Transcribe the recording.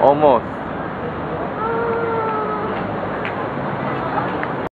Almost.